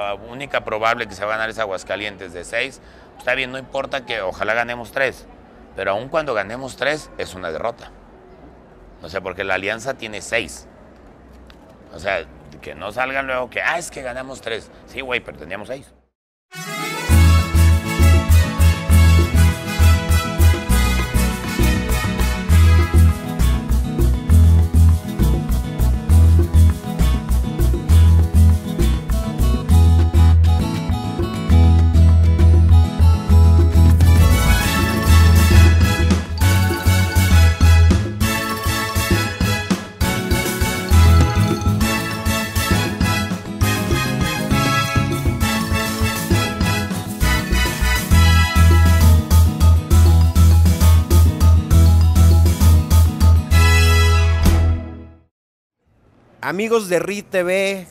la única probable que se va a ganar es Aguascalientes de seis. Está bien, no importa que ojalá ganemos tres, pero aun cuando ganemos tres es una derrota. O sea, porque la alianza tiene seis. O sea, que no salgan luego que, ah, es que ganamos tres. Sí, güey, pero teníamos seis. Amigos de RIT TV,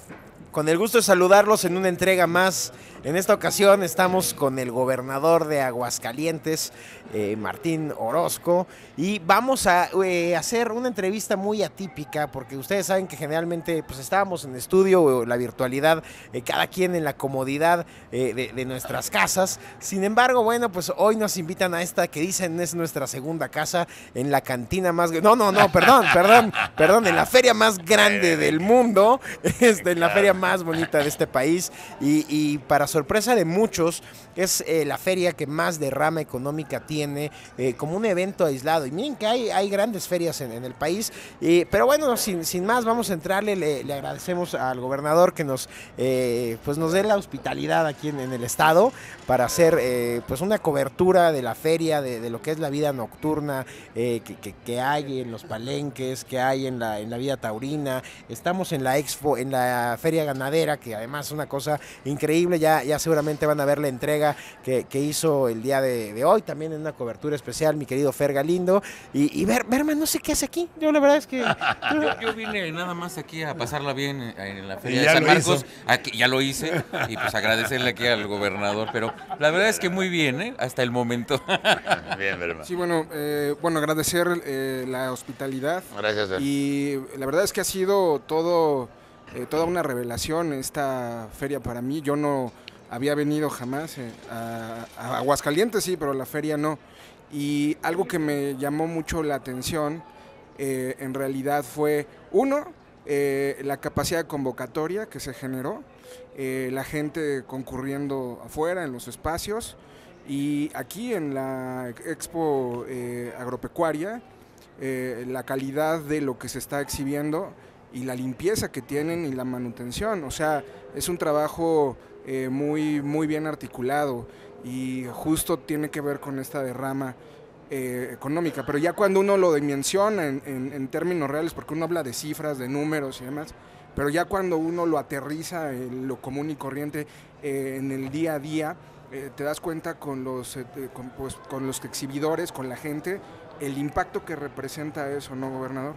con el gusto de saludarlos en una entrega más. En esta ocasión estamos con el gobernador de Aguascalientes, eh, Martín Orozco, y vamos a eh, hacer una entrevista muy atípica, porque ustedes saben que generalmente pues estábamos en estudio o la virtualidad, eh, cada quien en la comodidad de, de, nuestras casas. Sin embargo, bueno, pues hoy nos invitan a esta que dicen es nuestra segunda casa, en la cantina más... No, no, no, perdón, perdón, perdón, en la feria más grande del mundo, este, en la feria más bonita de este país, y, y para sorpresa de muchos, es eh, la feria que más derrama económica tiene, eh, como un evento aislado. Y miren que hay, hay grandes ferias en, el país, eh, pero bueno, sin, sin, más, vamos a entrarle, le, agradecemos al gobernador que nos, eh, pues nos dé la hospitalidad aquí en, el estado para hacer pues una cobertura de la feria, de, de, lo que es la vida nocturna que, que, que, hay en los palenques, que hay en la, en la vida taurina. Estamos en la expo, en la feria ganadera, que además es una cosa increíble, ya, ya seguramente van a ver la entrega que, que hizo el día de, de, hoy, también en una cobertura especial, mi querido Fer Galindo. Y, y Ver, Berman, no sé qué hace aquí. Yo la verdad es que. yo, yo, vine nada más aquí a pasarla bien en la Feria de San Marcos. Aquí, ya lo hice. Y pues agradecerle aquí al gobernador. Pero la verdad es que muy bien, ¿eh? Hasta el momento. bien, Berman. Sí, bueno, eh, bueno agradecer eh, la hospitalidad. Gracias, Fer. Y la verdad es que ha sido todo. Eh, toda una revelación esta feria para mí. Yo no había venido jamás eh, a, a, Aguascalientes, sí, pero la feria no. Y algo que me llamó mucho la atención eh, en realidad fue, uno, eh, la capacidad convocatoria que se generó, la gente concurriendo afuera en los espacios y aquí en la expo agropecuaria, la calidad de lo que se está exhibiendo y la limpieza que tienen y la manutención. O sea, es un trabajo eh, muy, muy bien articulado y justo tiene que ver con esta derrama eh, económica. Pero ya cuando uno lo dimensiona en, en, términos reales, porque uno habla de cifras, de números y demás, pero ya cuando uno lo aterriza en lo común y corriente eh, en el día a día, te das cuenta con los, pues, con los exhibidores, con la gente, el impacto que representa eso, ¿no, gobernador?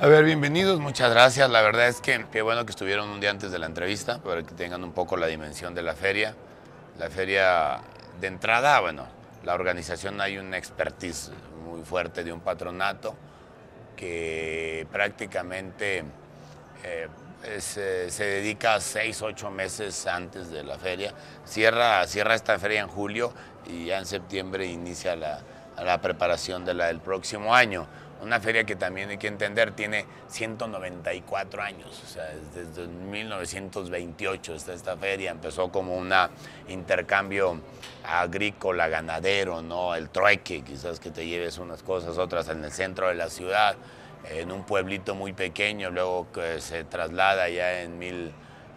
A ver, bienvenidos, muchas gracias. La verdad es que qué bueno que estuvieron un día antes de la entrevista para que tengan un poco la dimensión de la feria. La feria de entrada, bueno, la organización hay una expertise muy fuerte de un patronato que prácticamente eh, es, eh, se dedica seis, ocho meses antes de la feria. Cierra, cierra esta feria en julio y ya en septiembre inicia la, la preparación de la del próximo año una feria que también hay que entender tiene 194 años, o sea, desde 1928 está esta feria, empezó como un intercambio agrícola, ganadero, ¿no? El trueque, quizás que te lleves unas cosas, otras en el centro de la ciudad, en un pueblito muy pequeño, luego que se traslada ya en mil,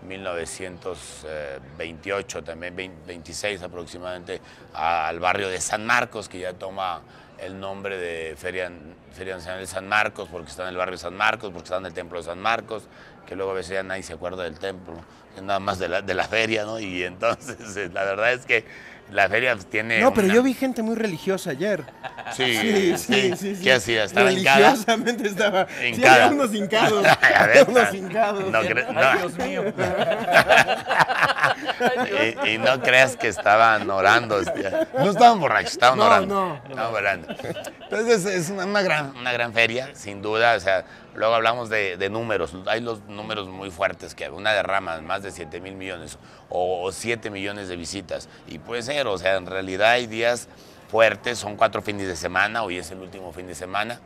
1928, también 26 aproximadamente, al barrio de San Marcos, que ya toma el nombre de Feria, Feria Nacional de San Marcos, porque está en el barrio de San Marcos, porque está en el templo de San Marcos, que luego a veces ya nadie se acuerda del templo, nada más de la, de la feria, ¿no? Y entonces la verdad es que la feria tiene. No, pero una... yo vi gente muy religiosa ayer. Sí, sí, sí. sí, sí ¿Qué hacía? ¿Estaba Religiosamente estaba. Hincada. Sí, unos hincados. a ver, unos hincados. No, cre... Ay, no. Dios mío. Y, y, no creas que estaban orando. Hostia. No estaban borrachos, estaban no, orando. No, estaban orando. Entonces es una, una, gran, una gran feria, sin duda. O sea, luego hablamos de, números, hay los números muy fuertes, que una derrama más de 7 mil millones o 7 millones de visitas, y puede ser, o sea, en realidad hay días fuertes, son cuatro fines de semana, hoy es el último fin de semana,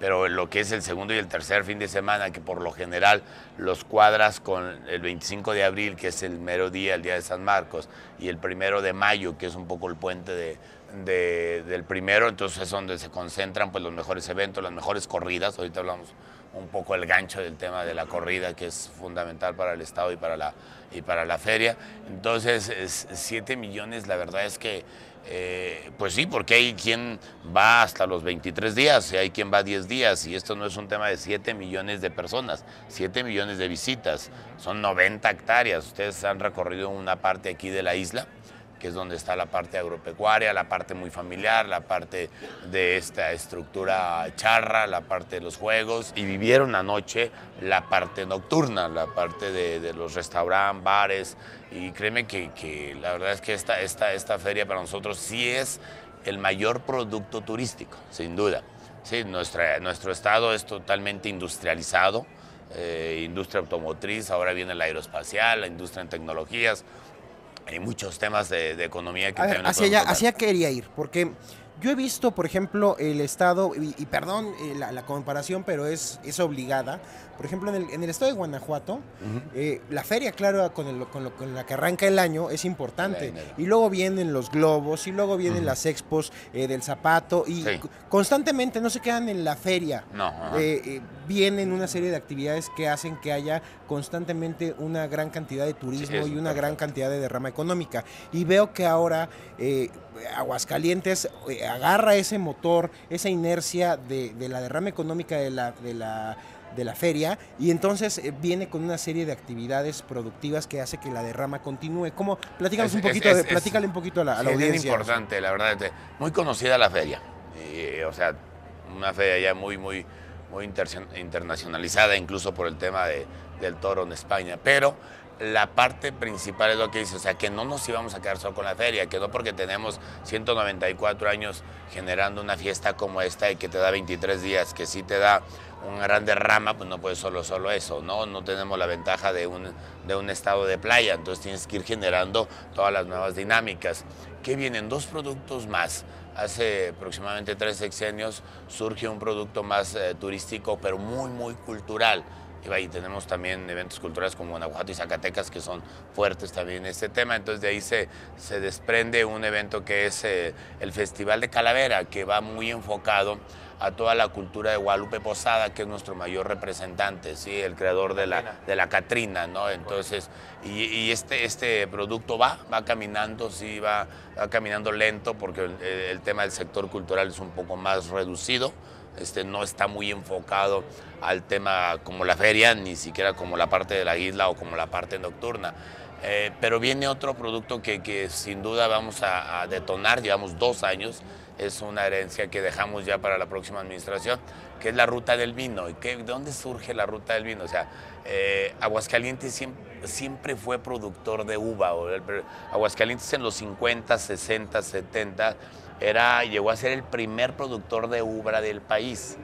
pero lo que es el segundo y el tercer fin de semana, que por lo general los cuadras con el 25 de abril, que es el mero día, el día de San Marcos, y el primero de mayo, que es un poco el puente de, del primero, entonces es donde se concentran pues, los mejores eventos, las mejores corridas. Ahorita hablamos un poco el gancho del tema de la corrida, que es fundamental para el Estado y para la, y para la feria. Entonces, 7 millones, la verdad es que eh, pues sí, porque hay quien va hasta los 23 días hay quien va 10 días y esto no es un tema de 7 millones de personas, 7 millones de visitas, son 90 hectáreas. Ustedes han recorrido una parte aquí de la isla que es donde está la parte agropecuaria, la parte muy familiar, la parte de esta estructura charra, la parte de los juegos, y vivieron anoche la parte nocturna, la parte de, los restaurantes, bares, y créeme que, la verdad es que esta, esta, esta feria para nosotros sí es el mayor producto turístico, sin duda. Sí, nuestra, nuestro estado es totalmente industrializado, eh, industria automotriz, ahora viene la aeroespacial, la industria en tecnologías, hay muchos temas de, economía que también hacia allá, hacia quería ir, porque yo he visto, por ejemplo, el Estado, y, perdón eh, la, comparación, pero es, es obligada. Por ejemplo, en el, Estado de Guanajuato, eh, la feria, claro, con, con, la que arranca el año, es importante. Y luego vienen los globos, y luego vienen las expos eh, del zapato, y constantemente no se quedan en la feria. No. vienen una serie de actividades que hacen que haya constantemente una gran cantidad de turismo y una gran cantidad de derrama económica. Y veo que ahora Aguascalientes agarra ese motor, esa inercia de, la derrama económica de la, de la, de la feria y entonces eh, viene con una serie de actividades productivas que hace que la derrama continúe. ¿Cómo? Platícanos un poquito, platícale un poquito a la, a la audiencia. Es importante, la verdad, muy conocida la feria, o sea, una feria ya muy, muy, muy internacionalizada, incluso por el tema de, del toro en España, pero la parte principal es lo que dice, o sea, que no nos íbamos a quedar solo con la feria, que no porque tenemos 194 años generando una fiesta como esta y que te da 23 días, que sí te da una gran derrama, pues no puedes solo, solo eso, ¿no? No tenemos la ventaja de un, de un estado de playa, entonces tienes que ir generando todas las nuevas dinámicas. Que vienen dos productos más. Hace aproximadamente tres sexenios surge un producto más eh, turístico, pero muy, muy cultural y tenemos también eventos culturales como Guanajuato y Zacatecas que son fuertes también en este tema. Entonces de ahí se, se desprende un evento que es eh, el Festival de Calavera, que va muy enfocado a toda la cultura de Guadalupe Posada, que es nuestro mayor representante, ¿sí? el creador de la, de la Catrina, ¿no? Entonces, y, este, este producto va, va caminando, sí, va, va caminando lento, porque el tema del sector cultural es un poco más reducido, este, no está muy enfocado al tema como la feria, ni siquiera como la parte de la isla o como la parte nocturna. Eh, pero viene otro producto que, sin duda vamos a, detonar, llevamos dos años, es una herencia que dejamos ya para la próxima administración, que es la ruta del vino. ¿Y qué, ¿De dónde surge la ruta del vino? O sea, eh, Aguascalientes siempre, siempre, fue productor de uva. Aguascalientes en los 50, 60, 70 era, llegó a ser el primer productor de uva del país,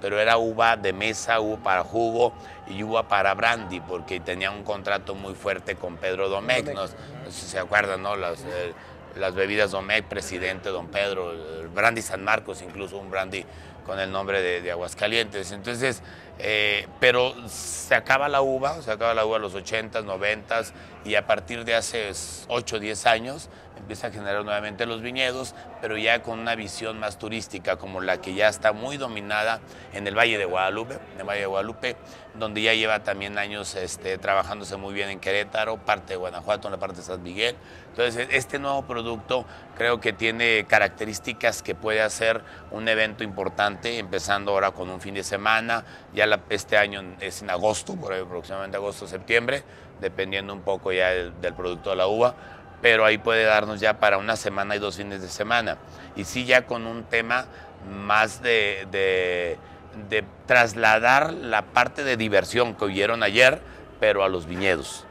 pero era uva de mesa, uva para jugo y uva para brandy, porque tenía un contrato muy fuerte con Pedro Domecq, no, sé si se acuerdan, ¿no? Eh, las bebidas Domecq, presidente Don Pedro, el brandy San Marcos, incluso un brandy con el nombre de, Aguascalientes. Entonces, eh, pero se acaba la uva, se acaba la uva en los 80s, 90s, y a partir de hace 8 o 10 años empieza a generar nuevamente los viñedos, pero ya con una visión más turística, como la que ya está muy dominada en el Valle de Guadalupe, en el Valle de Guadalupe, donde ya lleva también años este, trabajándose muy bien en Querétaro, parte de Guanajuato, en la parte de San Miguel. Entonces, este nuevo producto creo que tiene características que puede hacer un evento importante, empezando ahora con un fin de semana, ya este año es en agosto, por ahí aproximadamente agosto, septiembre, dependiendo un poco ya del producto de la uva pero ahí puede darnos ya para una semana y dos fines de semana. Y sí ya con un tema más de, de, trasladar la parte de diversión que oyeron ayer, pero a los viñedos.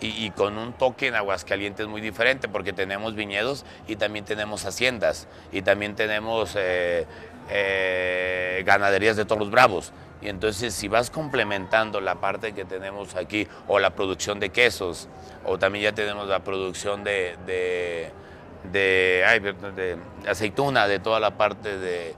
Y, con un toque en Aguascalientes muy diferente, porque tenemos viñedos y también tenemos haciendas, y también tenemos eh, eh, ganaderías de toros bravos. Y entonces si vas complementando la parte que tenemos aquí, o la producción de quesos, o también ya tenemos la producción de, de, aceituna, de toda la parte de,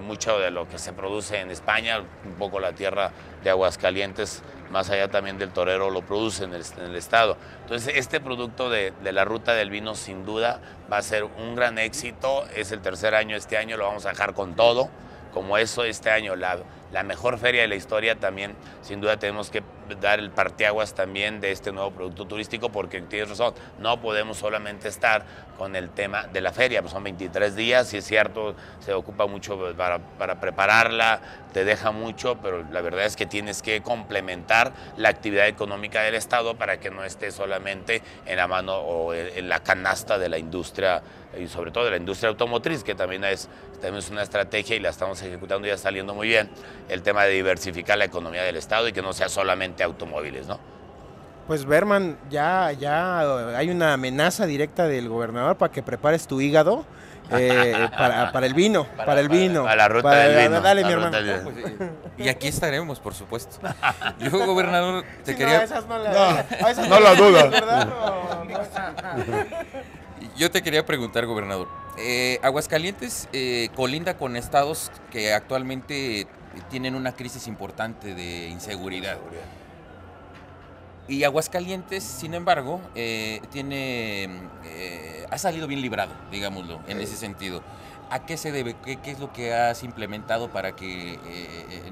mucho de lo que se produce en España, un poco la tierra de Aguascalientes, más allá también del torero, lo produce en el, estado. Entonces, este producto de, la ruta del vino sin duda va a ser un gran éxito, es el tercer año este año, lo vamos a dejar con todo como eso este año, la, la mejor feria de la historia también, sin duda tenemos que dar el parteaguas también de este nuevo producto turístico porque tienes razón, no podemos solamente estar con el tema de la feria, pues son 23 días y es cierto, se ocupa mucho para, para prepararla, te deja mucho, pero la verdad es que tienes que complementar la actividad económica del Estado para que no esté solamente en la mano o en la canasta de la industria y sobre todo de la industria automotriz, que también es, tenemos una estrategia y la estamos ejecutando y ya saliendo muy bien, el tema de diversificar la economía del Estado y que no sea solamente automóviles, ¿no? Pues Berman, ya, ya hay una amenaza directa del gobernador para que prepares tu hígado. Eh, para, para, el vino, para, el vino. Para, la ruta del vino. Dale, mi hermano. Pues, y aquí estaremos, por supuesto. Yo, gobernador, te quería... No, esas no, la, no, esas. Yo te quería preguntar, gobernador. Eh, Aguascalientes eh, colinda con estados que actualmente tienen una crisis importante de inseguridad. Y Aguascalientes, sin embargo, eh, tiene, ha salido bien librado, digámoslo, en ese sentido. ¿A qué se debe? ¿Qué, es lo que has implementado para que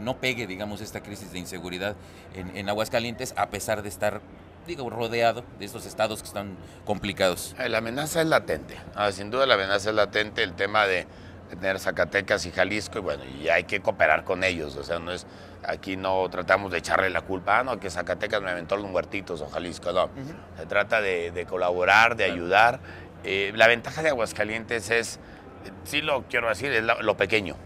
no pegue, digamos, esta crisis de inseguridad en, en Aguascalientes, a pesar de estar digo, rodeado de estos estados que están complicados? La amenaza es latente. Ah, sin duda la amenaza es latente. El tema de tener Zacatecas y Jalisco, y bueno, y hay que cooperar con ellos. O sea, no es, aquí no tratamos de echarle la culpa, ah, no, que Zacatecas me aventó los muertitos o Jalisco, no. Se trata de, colaborar, de ayudar. Eh, la ventaja de Aguascalientes es, sí lo quiero decir, es lo, pequeño.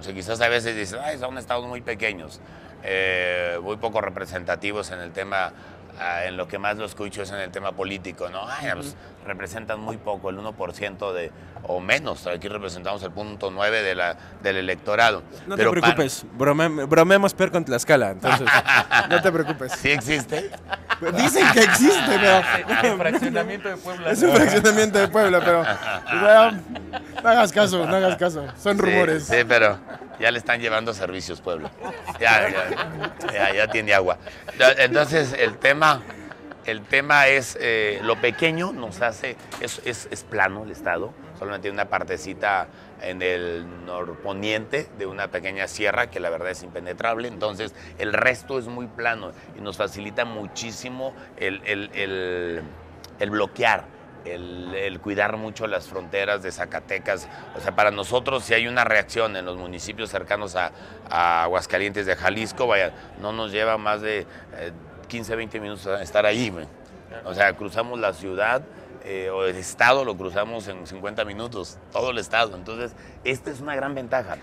O sea, quizás a veces dicen, ay, son estados muy pequeños, eh, muy poco representativos en el tema Ah, en lo que más lo escucho es en el tema político, ¿no? Pues, representan muy poco, el 1% de, o menos, aquí representamos el punto 9 de la, del electorado. No te preocupes, bromeamos peor con Tlaxcala, entonces no te preocupes. ¿Sí existe? Dicen que existe, pero... Es un fraccionamiento de Puebla. Es un fraccionamiento de Puebla, pero... no hagas caso, no hagas caso, son rumores. Sí, pero ya le están llevando servicios Puebla. Ya, ya, ya, tiene agua. Entonces, el tema, el tema es eh, lo pequeño nos hace, es, es, plano el estado, solamente una partecita en el norponiente de una pequeña sierra que la verdad es impenetrable, entonces el resto es muy plano y nos facilita muchísimo el, el, el bloquear el, cuidar mucho las fronteras de Zacatecas. O sea, para nosotros si hay una reacción en los municipios cercanos a, Aguascalientes de Jalisco, vaya, no nos lleva más de 15, eh, 20 minutos a estar ahí. O sea, cruzamos la ciudad eh, o el estado lo cruzamos en 50 minutos, todo el estado. Entonces, esta es una gran ventaja,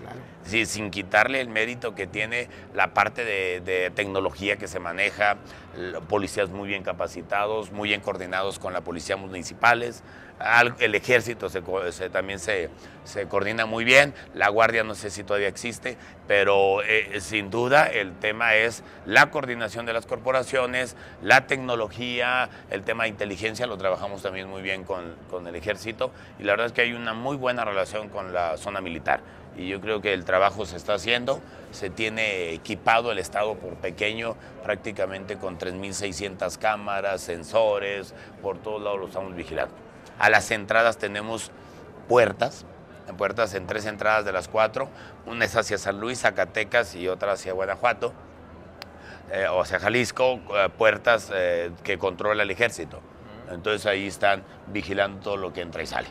sí, sin quitarle el mérito que tiene la parte de, tecnología que se maneja, policías muy bien capacitados, muy bien coordinados con la policía municipales, el ejército también se, coordina muy bien, la guardia no sé si todavía existe, pero eh, sin duda el tema es la coordinación de las corporaciones, la tecnología, el tema de inteligencia lo trabajamos también muy bien con, con el ejército y la verdad es que hay una muy buena relación con la zona militar y yo creo que el trabajo se está haciendo, se tiene equipado el Estado por pequeño prácticamente con 3.600 cámaras, sensores, por todos lados lo estamos vigilando. A las entradas tenemos puertas, puertas en tres entradas de las cuatro, una es hacia San Luis, Zacatecas y otra hacia Guanajuato, eh, o hacia Jalisco, eh, puertas eh, que controla el ejército. Entonces ahí están vigilando todo lo que entra y sale.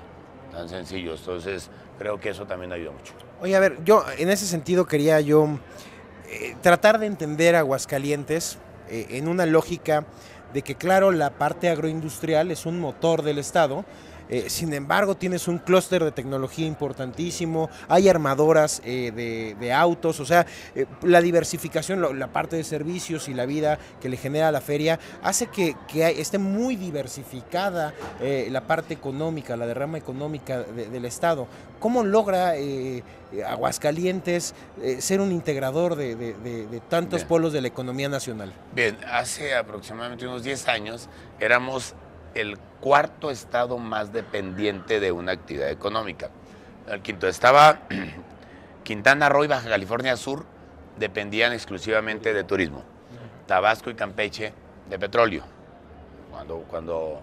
Tan sencillo. Entonces creo que eso también ayuda mucho. Oye, a ver, yo en ese sentido quería yo tratar de entender Aguascalientes en una lógica de que claro, la parte agroindustrial es un motor del Estado, Eh, sin embargo, tienes un clúster de tecnología importantísimo, hay armadoras eh, de, de autos, o sea, eh, la diversificación, lo- la parte de servicios y la vida que le genera la feria hace que, que hay- esté muy diversificada la parte económica, la derrama económica de- del Estado. ¿Cómo logra Aguascalientes ser un integrador de tantos Bien. polos de la economía nacional? Bien, hace aproximadamente unos 10 años éramos el cuarto estado más dependiente de una actividad económica. El quinto estaba Quintana Roo y Baja California Sur dependían exclusivamente de turismo. Tabasco y Campeche de petróleo, cuando, cuando,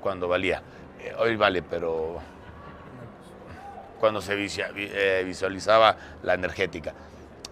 cuando valía. Eh, hoy vale, pero cuando se eh, visualizaba la energética.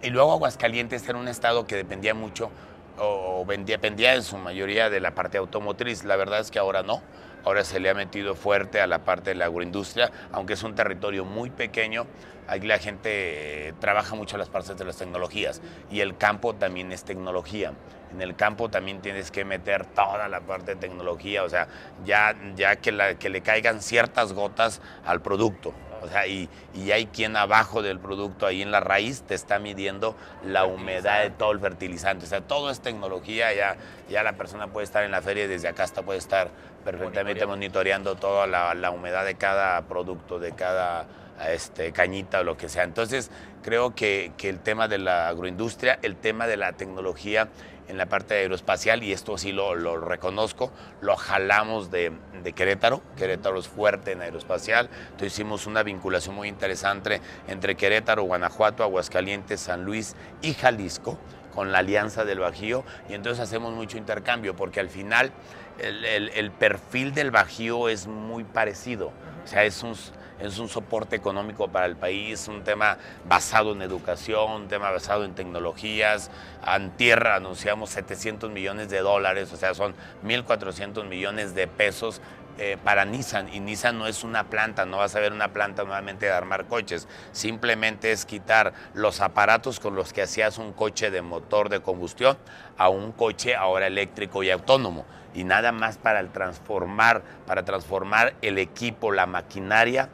Y luego Aguascalientes era un estado que dependía mucho o dependía en su mayoría de la parte automotriz. La verdad es que ahora no. Ahora se le ha metido fuerte a la parte de la agroindustria, aunque es un territorio muy pequeño. Aquí la gente eh, trabaja mucho las partes de las tecnologías y el campo también es tecnología. En el campo también tienes que meter toda la parte de tecnología, o sea, ya, ya que, la- que le caigan ciertas gotas al producto. O sea, y, y hay quien abajo del producto, ahí en la raíz, te está midiendo la humedad de todo el fertilizante. O sea, todo es tecnología, ya, ya la persona puede estar en la feria y desde acá hasta puede estar perfectamente monitoreando toda la, la humedad de cada producto, de cada este, cañita o lo que sea. Entonces, creo que, que el tema de la agroindustria, el tema de la tecnología en la parte aeroespacial, y esto sí lo, reconozco, lo jalamos de, Querétaro. Querétaro es fuerte en aeroespacial. Entonces hicimos una vinculación muy interesante entre Querétaro, Guanajuato, Aguascalientes, San Luis y Jalisco con la Alianza del Bajío y entonces hacemos mucho intercambio porque al final el- el perfil del Bajío es muy parecido. O sea, es un, es un soporte económico para el país, un tema basado en educación, un tema basado en tecnologías. Antierra anunciamos 700 millones de dólares, o sea, son 1.400 millones de pesos eh, para Nissan. Y Nissan no es una planta, no vas a ver una planta nuevamente de armar coches, simplemente es quitar los aparatos con los que hacías un coche de motor de combustión a un coche ahora eléctrico y autónomo. Y nada más para transformar, para transformar el equipo, la maquinaria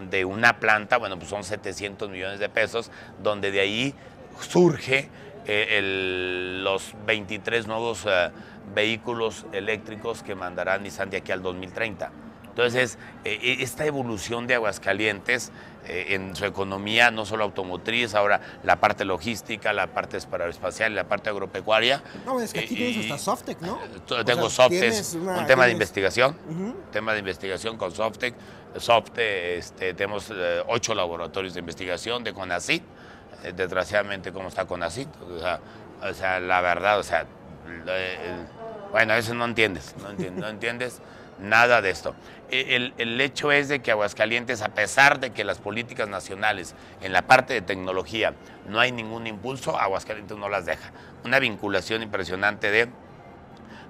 de una planta, bueno, pues son 700 millones de pesos, donde de ahí surge eh, los 23 nuevos eh, vehículos eléctricos que mandará Nissan de aquí al 2030. Entonces, eh, eh, esta evolución de Aguascalientes en su economía, no solo automotriz, ahora la parte logística, la parte aeroespacial, la parte agropecuaria. No, es que aquí Y- tienes hasta Softec, ¿no? O Tengo sea, tienes una- un tema de investigación, Ujú. tema de investigación con Softec. Softec, este, tenemos eh, ocho laboratorios de investigación de CONACYT, eh, desgraciadamente como está CONACYT, o sea, o sea, la verdad, o sea, bueno, eso no entiendes, no entiendes, no entiendes nada de esto. E- El, el hecho es de que Aguascalientes, a pesar de que las políticas nacionales en la parte de tecnología no hay ningún impulso, Aguascalientes no las deja. Una vinculación impresionante de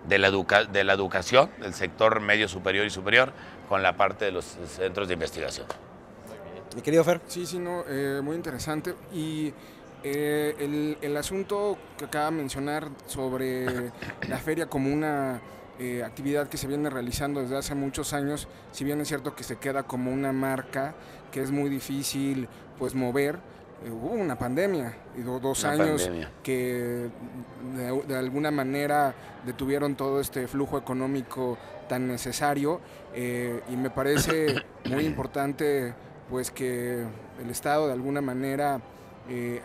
de la, educa- de la educación, del sector medio superior y superior, con la parte de los centros de investigación. Mi querido Fer. Sí, sí, no, eh, muy interesante. Y eh, el, el asunto que acaba de mencionar sobre la feria como una eh, actividad que se viene realizando desde hace muchos años, si bien es cierto que se queda como una marca que es muy difícil pues mover, eh, hubo una pandemia y do- dos Una años pandemia. que de, de alguna manera detuvieron todo este flujo económico tan necesario eh, y me parece muy importante pues que el Estado de alguna manera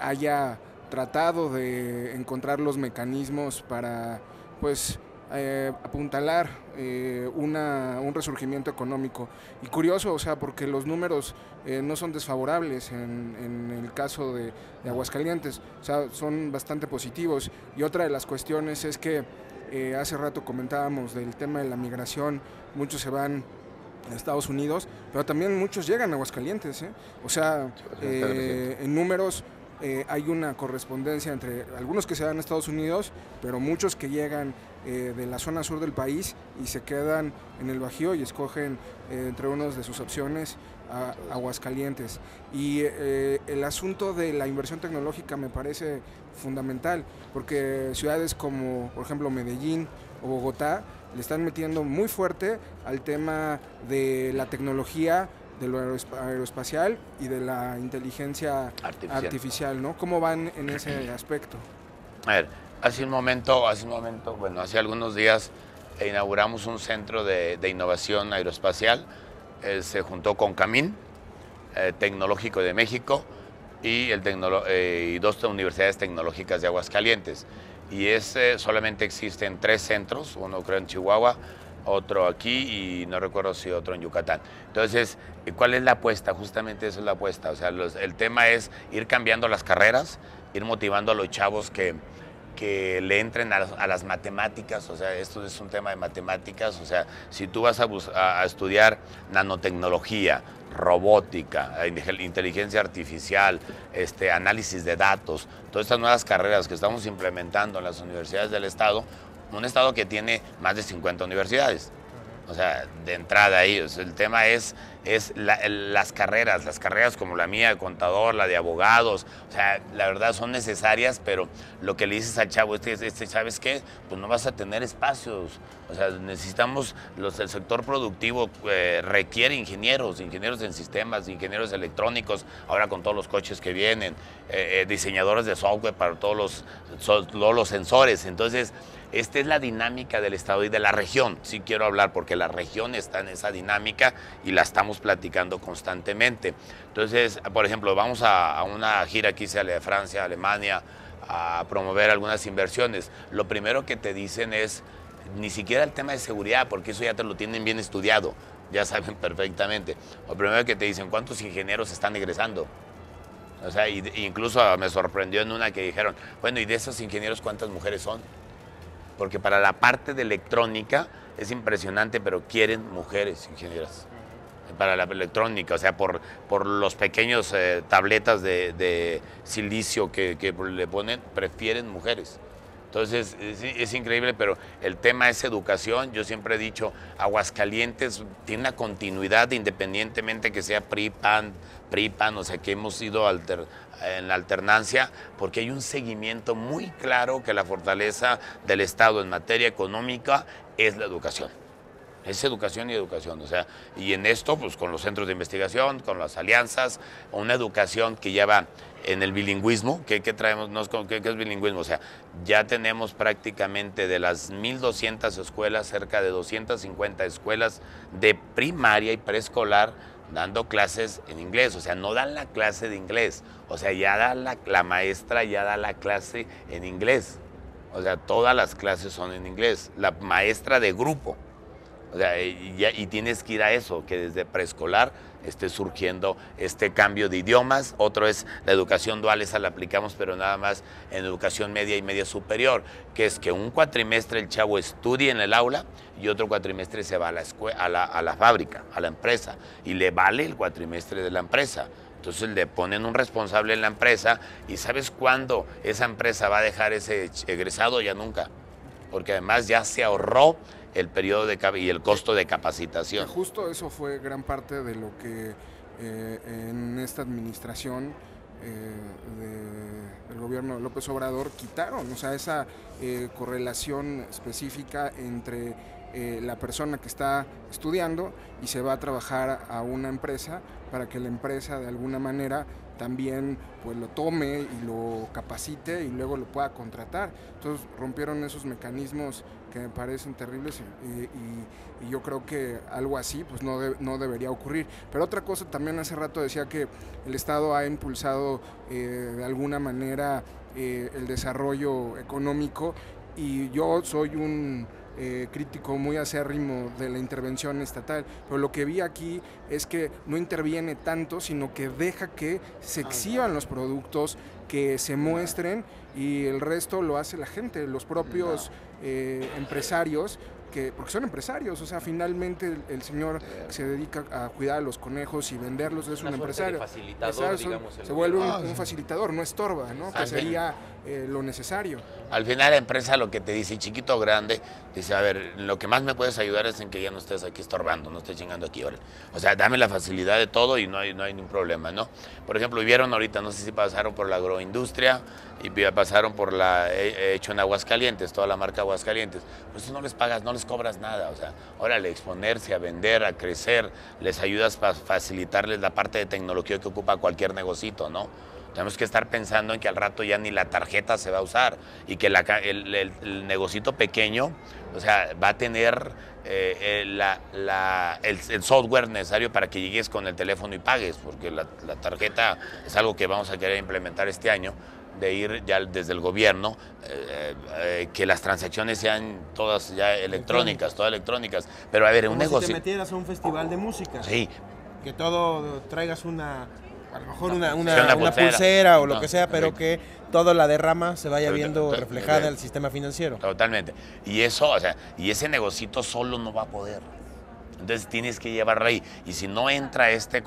haya tratado de encontrar los mecanismos para pues eh, apuntalar eh, una- un resurgimiento económico. Y curioso, o sea, porque los números eh, no son desfavorables en, en el caso de, de Aguascalientes, o sea, son bastante positivos. Y otra de las cuestiones es que hace rato comentábamos del tema de la migración, muchos se van a Estados Unidos, pero también muchos llegan a Aguascalientes. O sea, en números eh, hay una correspondencia entre algunos que se van a Estados Unidos, pero muchos que llegan eh, de la zona sur del país y se quedan en el Bajío y escogen eh, entre unas de sus opciones a Aguascalientes. Y eh, el asunto de la inversión tecnológica me parece fundamental, porque ciudades como, por ejemplo, Medellín o Bogotá le están metiendo muy fuerte al tema de la tecnología, de lo aeroespacial y de la inteligencia artificial. ¿no? ¿Cómo van en ese aspecto? A ver, hace un momento, hace un momento, bueno, hace algunos días inauguramos un centro de, innovación aeroespacial. Eh, se juntó con Camín, eh, Tecnológico de México, y, eh, dos universidades tecnológicas de Aguascalientes. Y solamente existen tres centros, uno creo en Chihuahua, otro aquí y no recuerdo si otro en Yucatán. Entonces, ¿cuál es la apuesta? Justamente eso es la apuesta. O sea, el tema es ir cambiando las carreras, ir motivando a los chavos que, que le entren a las, matemáticas, o sea, esto es un tema de matemáticas, o sea, si tú vas a, estudiar nanotecnología, robótica, inteligencia artificial, este, análisis de datos, todas estas nuevas carreras que estamos implementando en las universidades del Estado, un Estado que tiene más de 50 universidades. O sea, de entrada ahí, el tema es, es las carreras, las carreras como la mía de contador, la de abogados, o sea, la verdad son necesarias, pero lo que le dices al chavo, este, este ¿sabes qué? Pues no vas a tener espacios, o sea, necesitamos, los, el sector productivo eh, requiere ingenieros, ingenieros en sistemas, ingenieros electrónicos, ahora con todos los coches que vienen, eh, eh, diseñadores de software para todos los, todos los sensores, entonces esta es la dinámica del Estado y de la región. Sí quiero hablar porque la región está en esa dinámica y la estamos platicando constantemente. Entonces, por ejemplo, vamos a, una gira aquí sea de Francia, Alemania, a promover algunas inversiones. Lo primero que te dicen es ni siquiera el tema de seguridad, porque eso ya te lo tienen bien estudiado, ya saben perfectamente. Lo primero que te dicen, ¿cuántos ingenieros están egresando? O sea, incluso me sorprendió en una que dijeron, bueno, ¿y de esos ingenieros cuántas mujeres son? Porque para la parte de electrónica es impresionante, pero quieren mujeres ingenieras. Para la electrónica, o sea, por, por los pequeños eh, tabletas de, silicio que, le ponen, prefieren mujeres. Entonces, es, increíble, pero el tema es educación. Yo siempre he dicho, Aguascalientes tiene una continuidad independientemente que sea PRI, PAN, o sea, que hemos ido alter, en la alternancia, porque hay un seguimiento muy claro que la fortaleza del Estado en materia económica es la educación. Es educación y educación, o sea, y en esto, pues con los centros de investigación, con las alianzas, una educación que lleva en el bilingüismo, ¿qué, traemos? ¿Qué, ¿Qué, es bilingüismo? O sea, ya tenemos prácticamente de las 1.200 escuelas, cerca de 250 escuelas de primaria y preescolar dando clases en inglés, o sea, no dan la clase de inglés, o sea, ya da la, la maestra ya da la clase en inglés, o sea, todas las clases son en inglés, la maestra de grupo, o sea, y, tienes que ir a eso, que desde preescolar esté surgiendo este cambio de idiomas. Otro es la educación dual, esa la aplicamos, pero nada más en educación media y media superior, que es que un cuatrimestre el chavo estudie en el aula y otro cuatrimestre se va a la, a la, a la fábrica, a la empresa, y le vale el cuatrimestre de la empresa. Entonces le ponen un responsable en la empresa y ¿sabes cuándo esa empresa va a dejar ese egresado? Ya nunca. Porque además ya se ahorró el periodo de y el costo de capacitación. justo eso fue gran parte de lo que eh, en esta administración eh, del gobierno de López Obrador quitaron, o sea, esa eh, correlación específica entre la persona que está estudiando y se va a trabajar a una empresa para que la empresa de alguna manera también pues lo tome y lo capacite y luego lo pueda contratar. Entonces rompieron esos mecanismos que me parecen terribles y, yo creo que algo así pues no, no debería ocurrir. Pero otra cosa también hace rato decía que el Estado ha impulsado eh, de alguna manera eh, el desarrollo económico y yo soy un eh, crítico muy acérrimo de la intervención estatal, pero lo que vi aquí es que no interviene tanto, sino que deja que se ah, exhiban los productos, que se muestren y el resto lo hace la gente, los propios eh, empresarios porque son empresarios, o sea, finalmente el, señor se dedica a cuidar a los conejos y venderlos, es un empresario. facilitador, se vuelve un, facilitador, no estorba, ¿no? Que sería eh, lo necesario. Al final la empresa lo que te dice, chiquito o grande, dice, a ver, lo que más me puedes ayudar es en que ya no estés aquí estorbando, no estés chingando aquí. O sea, dame la facilidad de todo y no hay, no hay ningún problema, ¿no? Por ejemplo, vieron ahorita, no sé si pasaron por la agroindustria y pasaron por la hecho en Aguascalientes, toda la marca Aguascalientes. Pues no les pagas, no les cobras nada. O sea, órale, exponerse, a vender, a crecer, les ayudas para facilitarles la parte de tecnología que ocupa cualquier negocito, ¿no? Tenemos que estar pensando en que al rato ya ni la tarjeta se va a usar y que la el, el- el negocito pequeño, o sea, va a tener eh, el, la- la- el- software necesario para que llegues con el teléfono y pagues, porque la, la tarjeta es algo que vamos a querer implementar este año, de ir ya desde el gobierno, eh, eh, que las transacciones sean todas ya electrónicas, todas electrónicas. Pero a ver, un Como si te negocio... metieras a un festival de música. Sí, Que todo traigas una, a lo mejor una, una, una una pulsera. pulsera o lo No, que sea, pero que toda la derrama se vaya viendo reflejada en el sistema financiero. Totalmente. Y eso, o sea, y ese negocito solo no va a poder. Entonces tienes que llevarlo ahí. Y si no entra este,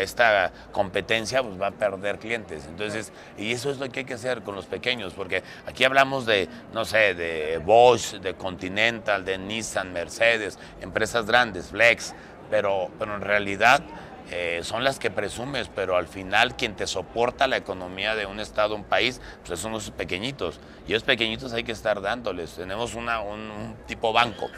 esta competencia, pues va a perder clientes. Entonces, y eso es lo que hay que hacer con los pequeños, porque aquí hablamos de, no sé, de Bosch, de Continental, de Nissan, Mercedes, empresas grandes, Flex, pero, pero en realidad eh, son las que presumes, pero al final quien te soporta la economía de un estado, un país, pues son los pequeñitos. Y esos pequeñitos hay que estar dándoles. Tenemos una, un, un tipo banco,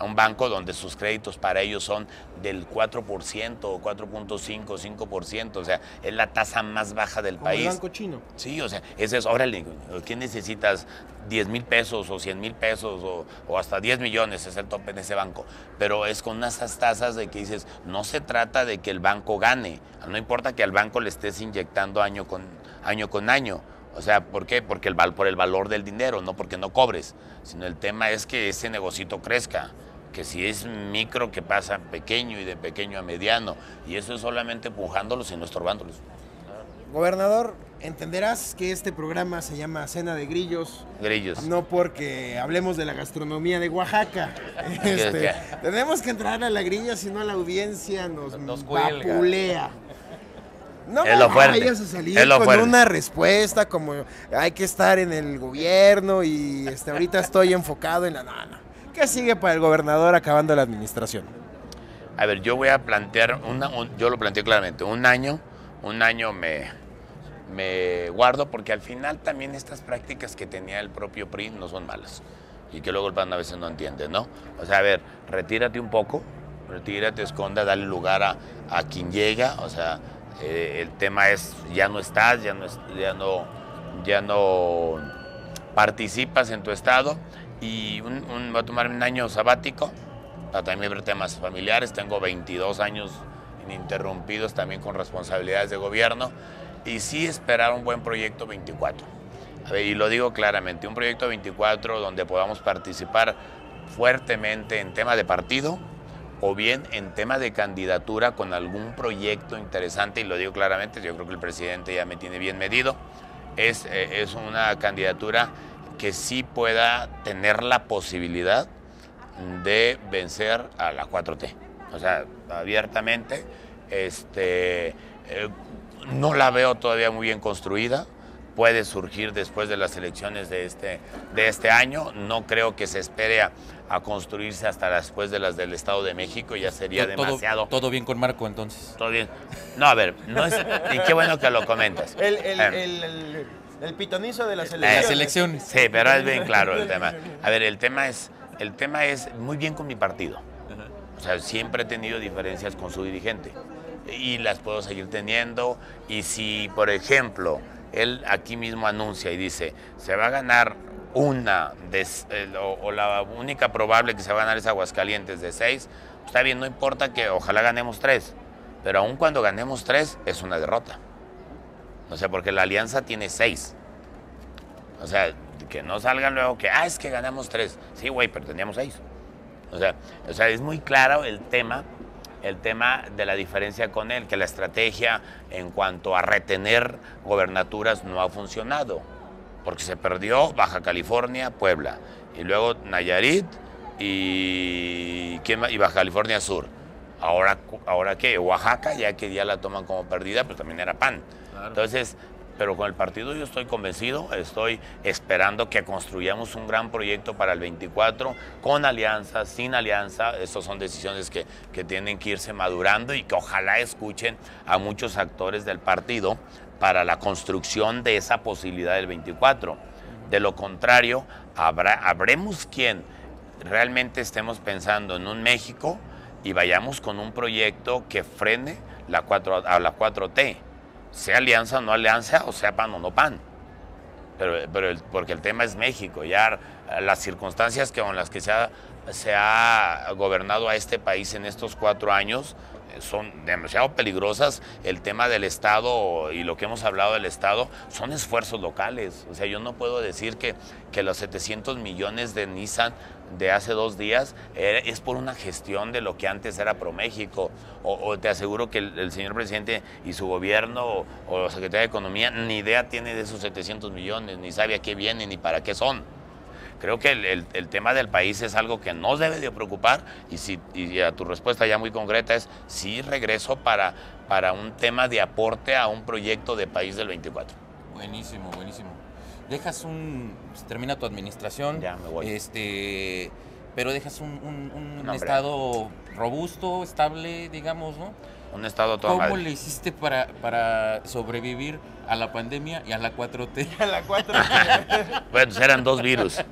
un banco donde sus créditos para ellos son del 4% o 4.5, 5%, o sea, es la tasa más baja del Como el país. banco chino. Sí, o sea, ese es, órale, ¿qué necesitas? 10 mil pesos o 100 mil pesos o, o hasta 10 millones es el tope en ese banco. Pero es con esas tasas de que dices, no se trata de que el banco gane, no importa que al banco le estés inyectando año con año. Con año. O sea, ¿por qué? Porque el, por el valor del dinero, no porque no cobres, sino el tema es que ese negocito crezca que si es micro, que pasa pequeño y de pequeño a mediano. Y eso es solamente empujándolos y no estorbándolos. Gobernador, entenderás que este programa se llama Cena de Grillos, Grillos. no porque hablemos de la gastronomía de Oaxaca. Este, tenemos que entrar a la grilla, si no la audiencia nos, Nos vapulea. No Es lo fuerte, vayas a salir es lo con fuerte. una respuesta como hay que estar en el gobierno y este, ahorita estoy enfocado en la... No, no. ¿Qué sigue para el gobernador acabando la administración? A ver, yo voy a plantear, una, un- yo lo planteé claramente, un año, un año me, me guardo porque al final también estas prácticas que tenía el propio PRI no son malas y que luego el PAN a veces no entiende, ¿no? O sea, a ver, retírate un poco, retírate, esconda, dale lugar a, a quien llega, o sea, eh, el tema es, ya no estás, ya no, ya no, ya no participas en tu estado y un, un- voy a tomar un año sabático para también ver temas familiares. Tengo 22 años ininterrumpidos también con responsabilidades de gobierno y sí esperar un buen proyecto 24. A ver, y lo digo claramente, un proyecto 24 donde podamos participar fuertemente en tema de partido o bien en tema de candidatura con algún proyecto interesante, y lo digo claramente, yo creo que el presidente ya me tiene bien medido, es, eh, es una candidatura que sí pueda tener la posibilidad de vencer a la 4T. O sea, abiertamente, este, eh, no la veo todavía muy bien construida. Puede surgir después de las elecciones de este, de este año. No creo que se espere a, a construirse hasta después de las del Estado de México. Ya sería todo, demasiado. todo bien con Marco entonces. Todo bien. No, a ver, no es, y qué bueno que lo comentas. El, el, Eh, el, el- el pitonizo de las Eh, elecciones. Las elecciones. Sí, pero es bien claro el tema. A ver, el tema es, el tema es muy bien con mi partido. O sea, siempre he tenido diferencias con su dirigente y las puedo seguir teniendo. Y si, por ejemplo, él aquí mismo anuncia y dice, se va a ganar una, de, eh, o, o la única probable que se va a ganar es Aguascalientes de seis, está bien, no importa que ojalá ganemos tres, pero aun cuando ganemos tres es una derrota. O sea, porque la alianza tiene seis. O sea, que no salgan luego que, ah, es que ganamos tres. Sí, güey, pero teníamos seis. O sea, o sea, es muy claro el tema, el tema de la diferencia con él, que la estrategia en cuanto a retener gobernaturas no ha funcionado. Porque se perdió Baja California, Puebla, y luego Nayarit y, Baja California Sur. Ahora, ahora qué, Oaxaca, ya que ya la toman como perdida, pues también era PAN. Entonces, pero con el partido yo estoy convencido, estoy esperando que construyamos un gran proyecto para el 24, con alianza, sin alianza, estas son decisiones que, que tienen que irse madurando y que ojalá escuchen a muchos actores del partido para la construcción de esa posibilidad del 24. De lo contrario, habrá, habremos quien realmente estemos pensando en un México y vayamos con un proyecto que frene la 4, a la 4T, sea alianza o no alianza, o sea pan o no pan. Pero, pero porque el tema es México, ya las circunstancias con las que se ha, se ha gobernado a este país en estos cuatro años eh, son demasiado peligrosas. El tema del Estado y lo que hemos hablado del Estado son esfuerzos locales. O sea, yo no puedo decir que, que los 700 millones de Nissan de hace dos días eh, es por una gestión de lo que antes era ProMéxico. O, o te aseguro que el, señor presidente y su gobierno o, o la Secretaría de Economía ni idea tiene de esos 700 millones, ni sabe a qué vienen ni para qué son. Creo que el, tema del país es algo que nos debe de preocupar y, si, y a tu respuesta ya muy concreta es sí regreso para, para un tema de aporte a un proyecto de país del 24. Buenísimo, buenísimo. Dejas un. pues, termina tu administración. Ya me voy. Este. Pero dejas un, un- un No, hombre. estado robusto, estable, digamos, ¿no? Un estado a toda ¿Cómo madre. le hiciste para, para sobrevivir a la pandemia y a la 4T? A la 4 Bueno, pues eran dos virus.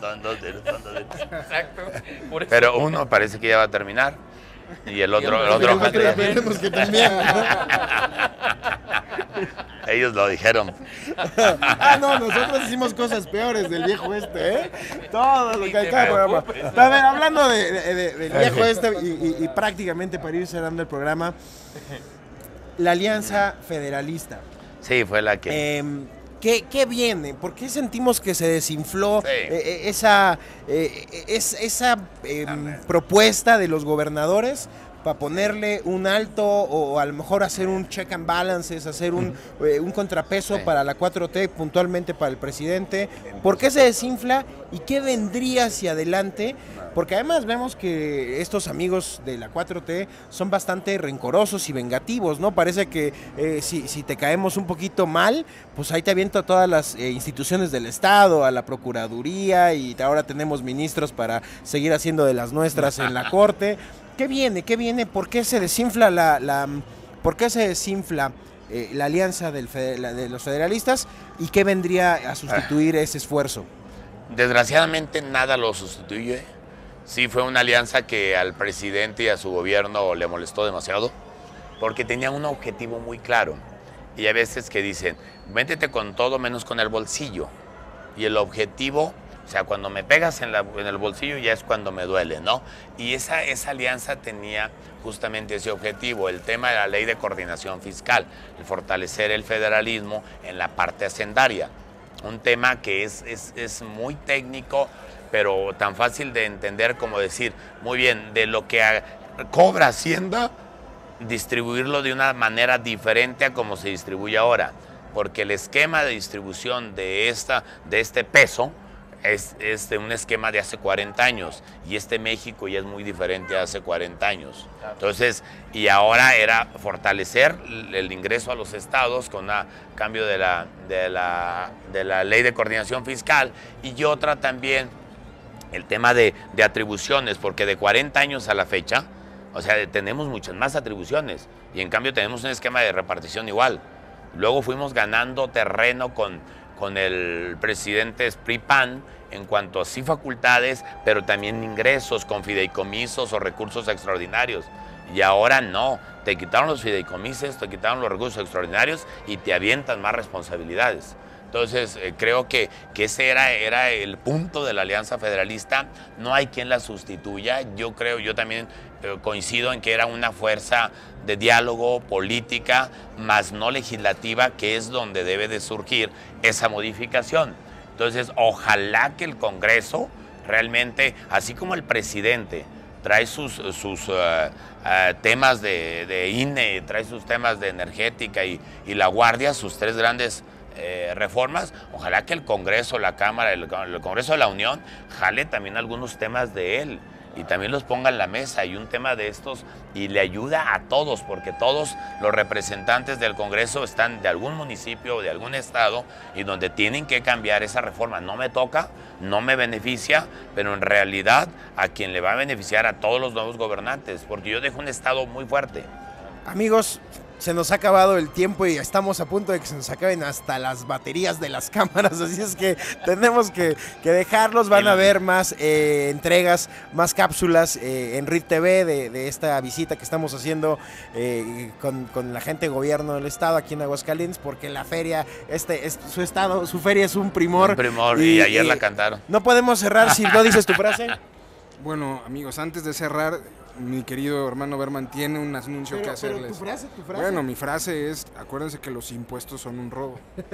Son dos virus, son dos virus. Exacto. Por eso- Pero uno parece que ya va a terminar y el otro, el otro que, esperemos que también. Ellos lo dijeron. Ah, no, nosotros hicimos cosas peores del viejo este, ¿eh? Todo lo que te cada programa. a ver, hablando de, de- de- del viejo este y, y- y prácticamente para ir cerrando el programa, la Alianza Federalista. Sí, fue la que... Em, ¿qué, qué viene? ¿Por qué sentimos que se desinfló Sí. eh, eh, esa, eh, es- esa em, propuesta de los gobernadores para ponerle un alto o, a lo mejor hacer un check and balances, hacer un, eh, un contrapeso Sí. para la 4T, puntualmente para el presidente? ¿Por qué se desinfla y qué vendría hacia adelante? Porque además vemos que estos amigos de la 4T son bastante rencorosos y vengativos, ¿no? Parece que eh, si, si te caemos un poquito mal, pues ahí te aviento a todas las eh, instituciones del Estado, a la Procuraduría y ahora tenemos ministros para seguir haciendo de las nuestras en la Corte. ¿Qué viene? ¿Qué viene? ¿Por qué se desinfla la... ¿Por qué se desinfla eh, la alianza de los federalistas y qué vendría a sustituir ese esfuerzo? Desgraciadamente nada lo sustituye. Sí fue una alianza que al presidente y a su gobierno le molestó demasiado porque tenía un objetivo muy claro. Y hay veces que dicen, métete con todo menos con el bolsillo. Y el objetivo, o sea, cuando me pegas en, el bolsillo ya es cuando me duele, ¿no? Y esa, esa alianza tenía justamente ese objetivo, el tema de la ley de coordinación fiscal, el fortalecer el federalismo en la parte hacendaria un tema que es, es, es muy técnico, pero tan fácil de entender como decir, muy bien, de lo que cobra Hacienda, distribuirlo de una manera diferente a como se distribuye ahora, porque el esquema de distribución de, esta, de este peso es, es un esquema de hace 40 años y este México ya es muy diferente a hace 40 años. Entonces, y ahora era fortalecer el el ingreso a los estados con un cambio de la, de, la, de la ley de coordinación fiscal y otra también el tema de, de atribuciones, porque de 40 años a la fecha, o sea, tenemos muchas más atribuciones y en cambio tenemos un esquema de repartición igual. Luego fuimos ganando terreno con, con el presidente Spripan en cuanto a sí facultades, pero también ingresos con fideicomisos o recursos extraordinarios. Y ahora no, te quitaron los fideicomisos, te quitaron los recursos extraordinarios y te avientan más responsabilidades. Entonces, eh, creo que, que ese era, era el punto de la Alianza Federalista. No hay quien la sustituya. Yo creo, yo también eh, coincido en que era una fuerza de diálogo política, más no legislativa, que es donde debe de surgir esa modificación. Entonces, ojalá que el Congreso realmente, así como el presidente trae sus, sus eh, temas de, de INE, trae sus temas de energética y, y la Guardia, sus tres grandes eh, reformas, ojalá que el Congreso, la Cámara, el, el Congreso de la Unión jale también algunos temas de él y también los ponga en la mesa y un tema de estos y le ayuda a todos, porque todos los representantes del Congreso están de algún municipio o de algún estado y donde tienen que cambiar esa reforma. No me toca, no me beneficia, pero en realidad a quien le va a beneficiar a todos los nuevos gobernantes, porque yo dejo un estado muy fuerte. Amigos, se nos ha acabado el tiempo y estamos a punto de que se nos acaben hasta las baterías de las cámaras, así es que tenemos que, que dejarlos, van a haber más eh, entregas, más cápsulas eh, en RIT TV de, de esta visita que estamos haciendo eh, con, con la gente de gobierno del estado aquí en Aguascalientes, porque la feria, este, es, su estado, su feria es un primor. Un primor, y, ayer la cantaron. No podemos cerrar si no dices tu frase. Bueno, amigos, antes de cerrar, mi querido hermano Berman tiene un anuncio que hacerles. tu frase, tu frase. Bueno, mi frase es, acuérdense que los impuestos son un robo.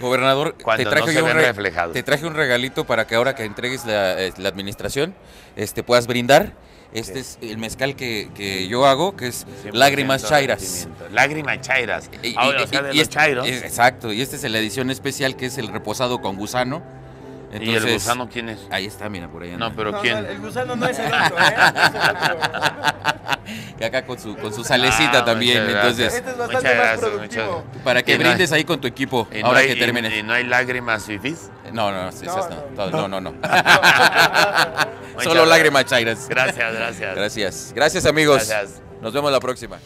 Gobernador, Cuando te traje, no se yo un reflejados. te traje un regalito para que ahora que entregues la, eh, la administración, este, puedas brindar. Este es el mezcal que, que yo hago, que es 100% Lágrimas Chairas. Lágrimas chairas. Y- y- o y- sea, de y los este- chairos. es- exacto, y esta es la edición especial que es el reposado con gusano. ¿Y el Entonces, gusano quién es? Ahí está, mira, por ahí. No, anda. pero No, ¿quién? no, el gusano no es el otro, ¿eh? No es el otro. Y acá con su, con su salecita Ah, también. muchas Entonces, gracias. Este es bastante Muchas más gracias, productivo. muchas- para que no hay- brindes ahí con tu equipo, y no ahora hay- que termines. Y, no hay lágrimas fifís. No, no, esas no. No, No, no, no. Muchas Solo gracias. lágrimas chairas. Gracias, gracias. Gracias. Gracias, amigos. Gracias. Nos vemos la próxima.